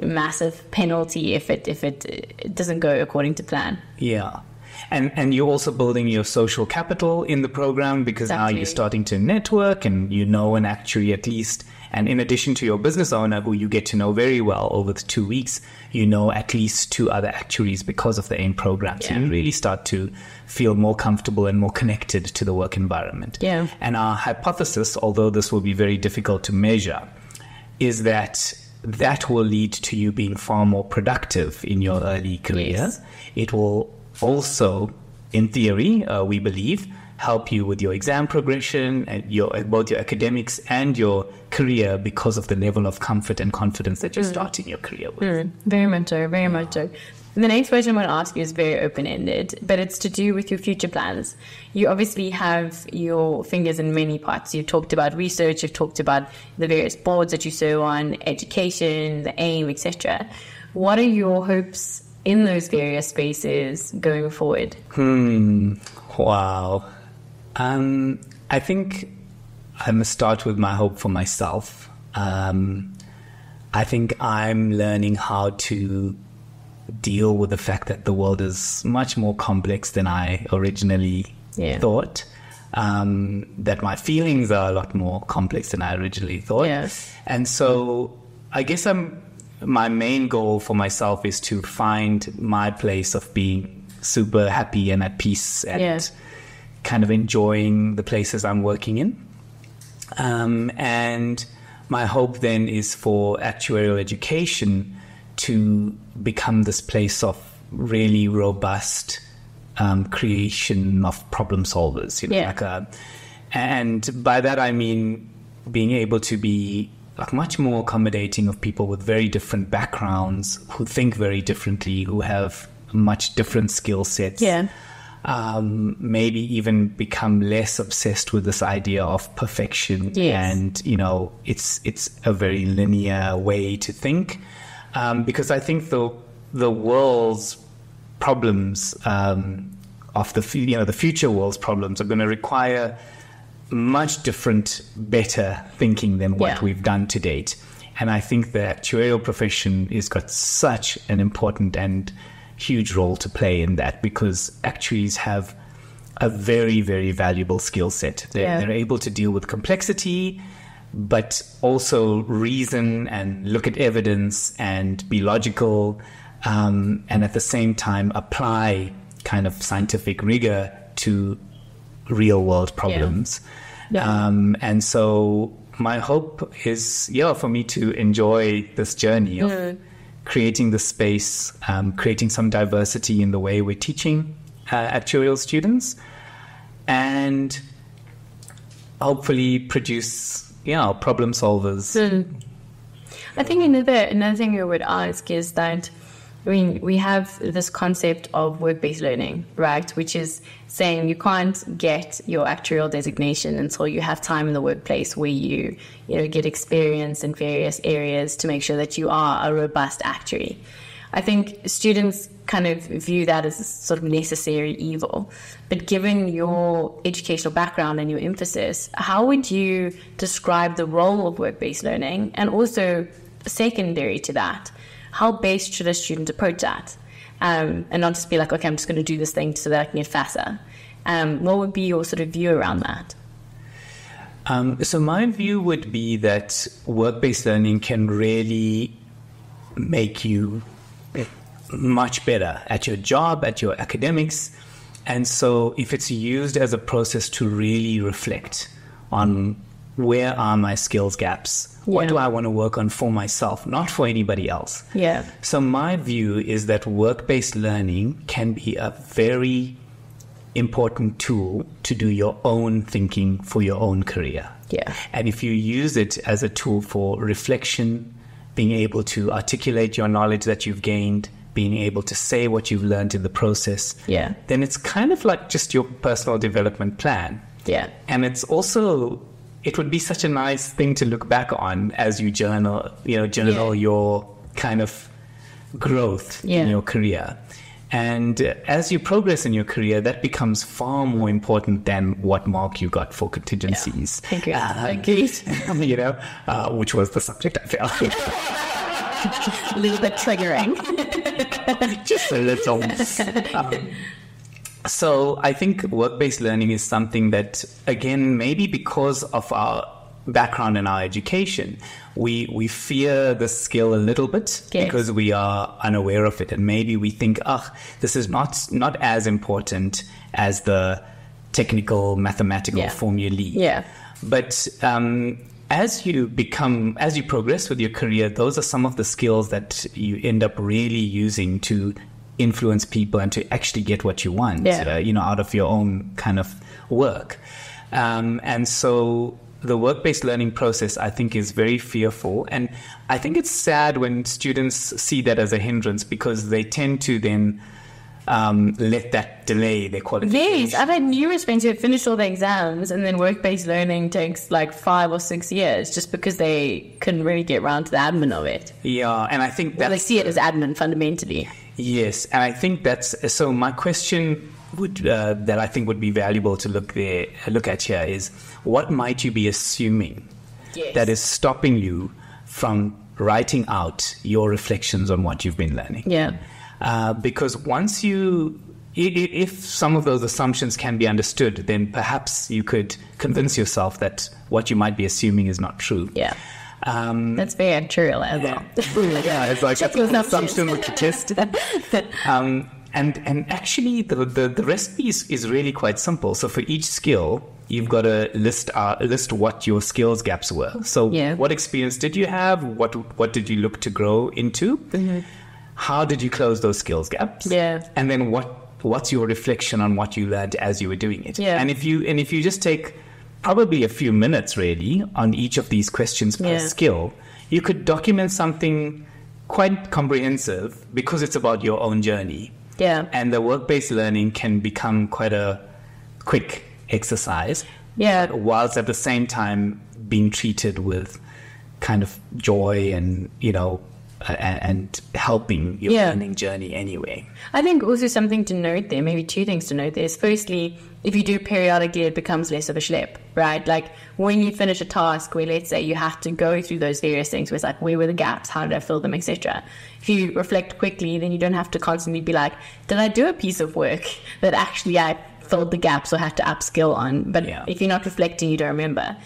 massive penalty if it if it, it doesn't go according to plan. Yeah. And and you're also building your social capital in the program because now you're starting to network and you know an actuary at least. And in addition to your business owner, who you get to know very well over the two weeks, you know at least two other actuaries because of the AIM program. So you really start to feel more comfortable and more connected to the work environment. Yeah. And our hypothesis, although this will be very difficult to measure, is that that will lead to you being far more productive in your early career. Yes. It will also, in theory, uh, we believe, help you with your exam progression and your uh, both your academics and your career because of the level of comfort and confidence that you're mm. starting your career with. Mm. Very much so, very much so. The next question I'm going to ask you is very open ended, but it's to do with your future plans. You obviously have your fingers in many pots. You've talked about research, you've talked about the various boards that you serve on, education, the aim, etc. What are your hopes in those various spaces going forward? Hmm. Wow. Um, I think I must start with my hope for myself. Um, I think I'm learning how to deal with the fact that the world is much more complex than I originally Yeah. thought. Um, that my feelings are a lot more complex than I originally thought. Yes. And so I guess I'm my main goal for myself is to find my place of being super happy and at peace and Yeah. kind of enjoying the places I'm working in. Um, and my hope then is for actuarial education to become this place of really robust um, creation of problem solvers. You know, Yeah. like a, and by that I mean being able to be like much more accommodating of people with very different backgrounds, who think very differently, who have much different skill sets Yeah. um, maybe even become less obsessed with this idea of perfection Yes. and you know it's it's a very linear way to think um, because I think the the world's problems um, of the you know the future world's problems are going to require much different better thinking than what Yeah. we've done to date and I think the actuarial profession has got such an important and huge role to play in that because actuaries have a very, very valuable skill set. They're, Yeah. they're able to deal with complexity, but also reason and look at evidence and be logical, um, and at the same time apply kind of scientific rigor to real world problems. Yeah. Um, and so my hope is, yeah, for me to enjoy this journey of creating the space, um, creating some diversity in the way we're teaching uh, actuarial students, and hopefully produce, yeah, problem solvers. I think another another thing I would ask is that I mean we have this concept of work based learning, right? Which is saying you can't get your actuarial designation until you have time in the workplace where you you know get experience in various areas to make sure that you are a robust actuary. I think students kind of view that as a sort of necessary evil. But given your educational background and your emphasis, how would you describe the role of work based learning? And also, secondary to that, how best should a student approach that? Um, and not just be like, okay, I'm just going to do this thing so that I can get faster. Um, what would be your sort of view around that? Um, so my view would be that work-based learning can really make you much better at your job, at your academics. And so if it's used as a process to really reflect on where are my skills gaps? What Yeah. do I want to work on for myself, not for anybody else? Yeah. So my view is that work-based learning can be a very important tool to do your own thinking for your own career. Yeah. And if you use it as a tool for reflection, being able to articulate your knowledge that you've gained, being able to say what you've learned in the process, Yeah. then it's kind of like just your personal development plan. Yeah. And it's also it would be such a nice thing to look back on as you journal, you know, journal Yeah. your kind of growth Yeah. in your career. And as you progress in your career, that becomes far more important than what mark you got for contingencies. Agreed. Uh, Agreed. you know, uh, which was the subject I failed. a little bit triggering. Just a little. Um, so I think work-based learning is something that, again, maybe because of our background in our education, we we fear the skill a little bit Yes. because we are unaware of it, and maybe we think, "Ah, this is not not as important as the technical mathematical Yeah. formulae." Yeah. But um, as you become, as you progress with your career, those are some of the skills that you end up really using to influence people and to actually get what you want, Yeah. uh, you know, out of your own kind of work. Um, and so the work-based learning process, I think, is very fearful. And I think it's sad when students see that as a hindrance because they tend to then um, let that delay their qualification. Yes, I've had numerous friends who have finished all their exams and then work based learning takes like five or six years just because they couldn't really get around to the admin of it. Yeah, and I think that they see it as admin fundamentally. Yes, and I think that's so. My question would uh, that I think would be valuable to look there look at here is what might you be assuming Yes. that is stopping you from writing out your reflections on what you've been learning? Yeah. Uh, because once you, if some of those assumptions can be understood, then perhaps you could convince yourself that what you might be assuming is not true. Yeah. Um, That's very actuarial as well. yeah, it's like that's an assumption with the test. Um, and and actually, the, the, the recipe is, is really quite simple. So for each skill, you've got to list uh, list what your skills gaps were. So Yeah. what experience did you have? What what did you look to grow into? How did you close those skills gaps? Yeah. And then what what's your reflection on what you learned as you were doing it? Yeah. And if you and if you just take probably a few minutes really on each of these questions per Yeah. skill, you could document something quite comprehensive because it's about your own journey. Yeah. And the work based learning can become quite a quick exercise, Yeah. whilst at the same time being treated with kind of joy and, you know, and helping your Yeah. learning journey anyway. I think also something to note there, maybe two things to note there is firstly, if you do periodically, it becomes less of a schlep, right? Like when you finish a task where let's say you have to go through those various things where it's like, where were the gaps? How did I fill them, etc. If you reflect quickly, then you don't have to constantly be like, did I do a piece of work that actually I filled the gaps or had to upskill on? But Yeah. if you're not reflecting, you don't remember.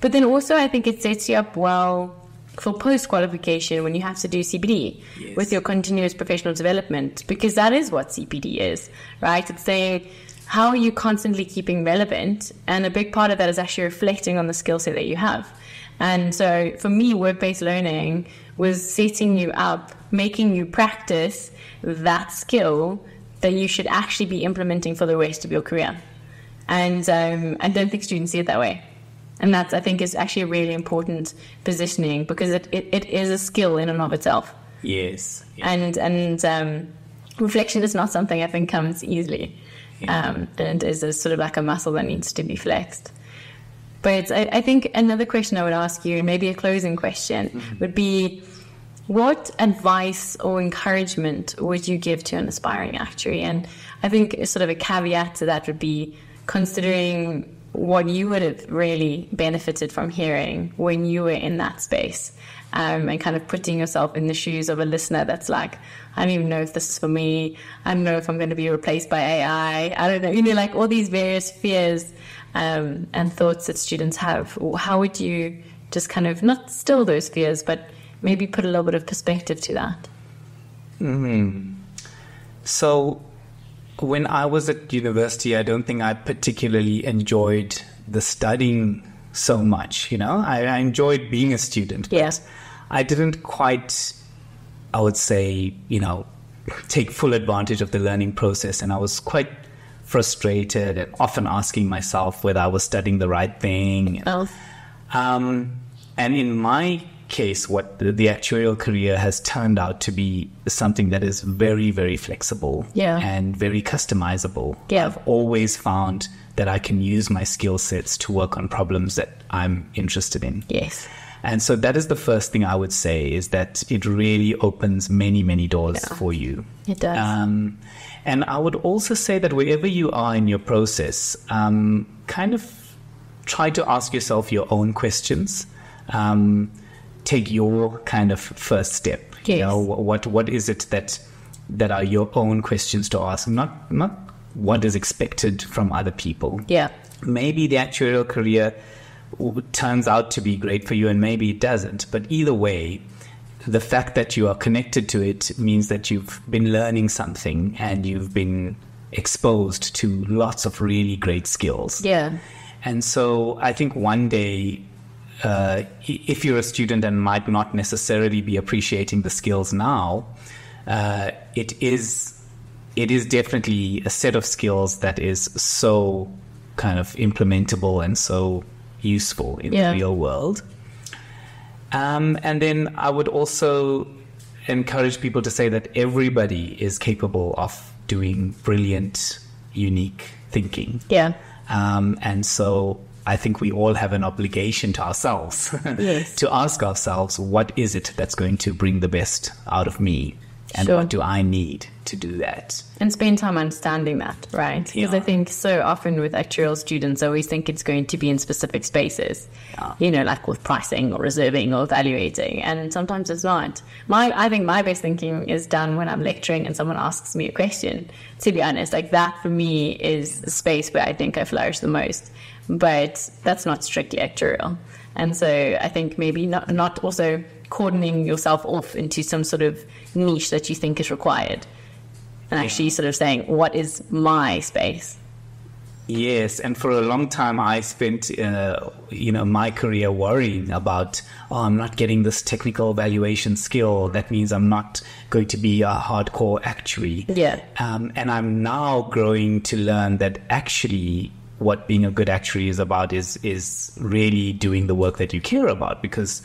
But then also, I think it sets you up well for post qualification when you have to do CPD Yes. with your continuous professional development, because that is what CPD is, right? It's saying, how are you constantly keeping relevant? And a big part of that is actually reflecting on the skill set that you have. And so for me, work based learning was setting you up, making you practice that skill that you should actually be implementing for the rest of your career. And um, I don't think students see it that way. And that's, I think, is actually a really important positioning because it, it, it is a skill in and of itself. Yes. And, and um, reflection is not something I think comes easily. Um, and is a sort of like a muscle that needs to be flexed. But I, I think another question I would ask you, and maybe a closing question, would be what advice or encouragement would you give to an aspiring actuary? And I think sort of a caveat to that would be considering what you would have really benefited from hearing when you were in that space. Um, and kind of putting yourself in the shoes of a listener that's like, I don't even know if this is for me. I don't know if I'm going to be replaced by AI. I don't know, you know, like all these various fears um, and thoughts that students have. How would you just kind of not still those fears, but maybe put a little bit of perspective to that? Hmm. So, when I was at university, I don't think I particularly enjoyed the studying so much. You know, I, I enjoyed being a student. Yes. I didn't quite, I would say, you know, take full advantage of the learning process, and I was quite frustrated and often asking myself whether I was studying the right thing. Well, Um, and in my case, what the, actuarial career has turned out to be something that is very, very flexible Yeah. and very customizable. Yeah. I've always found that I can use my skill sets to work on problems that I'm interested in. yes. And so that is the first thing I would say is that it really opens many, many doors Yeah. for you. It does. Um, and I would also say that wherever you are in your process, um, kind of try to ask yourself your own questions. Um, take your kind of first step. You know, what what is it that that are your own questions to ask, not not what is expected from other people. Yeah. Maybe the actuarial career turns out to be great for you, and maybe it doesn't. But either way, the fact that you are connected to it means that you've been learning something and you've been exposed to lots of really great skills. Yeah. And so I think one day, uh, if you're a student and might not necessarily be appreciating the skills now, uh, it is it is definitely a set of skills that is so kind of implementable and so useful in Yeah. the real world. Um, and then I would also encourage people to say that everybody is capable of doing brilliant, unique thinking. Yeah. Um, and so I think we all have an obligation to ourselves Yes. to ask ourselves, what is it that's going to bring the best out of me? And Sure. what do I need to do that? And spend time understanding that, right? Because I think so often with actuarial students, I always think it's going to be in specific spaces, Yeah. you know, like with pricing or reserving or evaluating. And sometimes it's not. My, I think my best thinking is done when I'm lecturing and someone asks me a question. To be honest, like that for me is the space where I think I flourish the most. But that's not strictly actuarial. And so I think maybe not, not also cordoning yourself off into some sort of niche that you think is required and actually sort of saying, what is my space? Yes, and for a long time, I spent, uh, you know, my career worrying about, oh, I'm not getting this technical valuation skill. That means I'm not going to be a hardcore actuary. Yeah. Um, and I'm now growing to learn that actually, what being a good actuary is about is is really doing the work that you care about. Because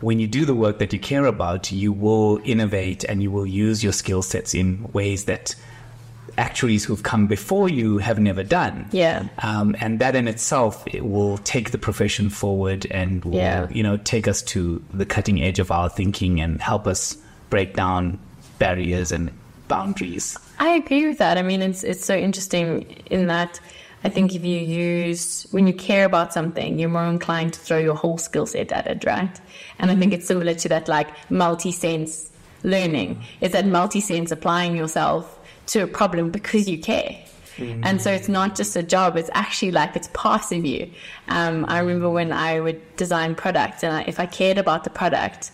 when you do the work that you care about, you will innovate and you will use your skill sets in ways that actuaries who've come before you have never done. Yeah. Um, and that in itself it will take the profession forward and will, Yeah. you know, take us to the cutting edge of our thinking and help us break down barriers and boundaries. I agree with that. I mean, it's it's so interesting in that I think if you use when you care about something, you're more inclined to throw your whole skill set at it, right? And I think it's similar to that like multi-sense learning. It's that multi-sense applying yourself to a problem because you care. And so it's not just a job, it's actually like it's part of you. Um, I remember when I would design products, and I, if I cared about the product,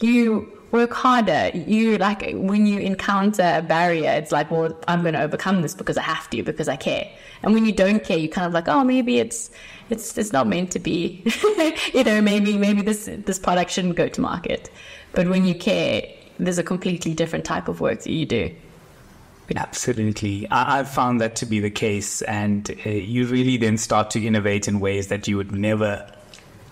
you work harder. You like when you encounter a barrier, it's like, well, I'm going to overcome this because I have to, because I care. And when you don't care, you kind of like, oh, maybe it's it's it's not meant to be. you know, maybe maybe this this product shouldn't go to market. But when you care, there's a completely different type of work that you do. Absolutely. I, I've found that to be the case. And uh, you really then start to innovate in ways that you would never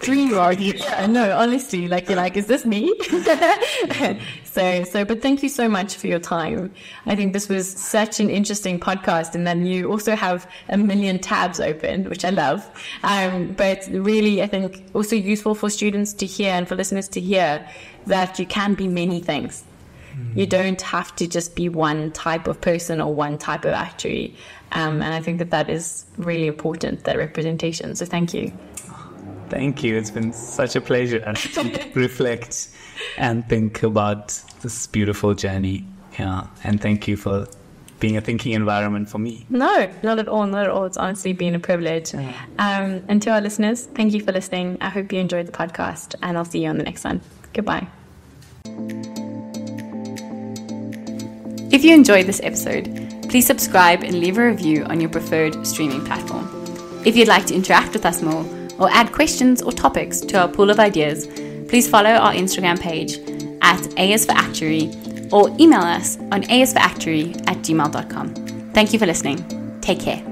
dream of. Yeah, no, honestly, like you're like, is this me? so, so, but thank you so much for your time. I think this was such an interesting podcast, and then you also have a million tabs open, which I love. Um, but really, I think also useful for students to hear and for listeners to hear that you can be many things. You don't have to just be one type of person or one type of actuary. Um, and I think that that is really important, that representation. So thank you. Thank you. It's been such a pleasure to reflect and think about this beautiful journey. Yeah. And thank you for being a thinking environment for me. No, not at all. Not at all. It's honestly been a privilege. Um, and to our listeners, thank you for listening. I hope you enjoyed the podcast, and I'll see you on the next one. Goodbye. If you enjoyed this episode, please subscribe and leave a review on your preferred streaming platform. If you'd like to interact with us more or add questions or topics to our pool of ideas, please follow our Instagram page at AS for Actuary or email us on asforactuary at gmail.com. Thank you for listening. Take care.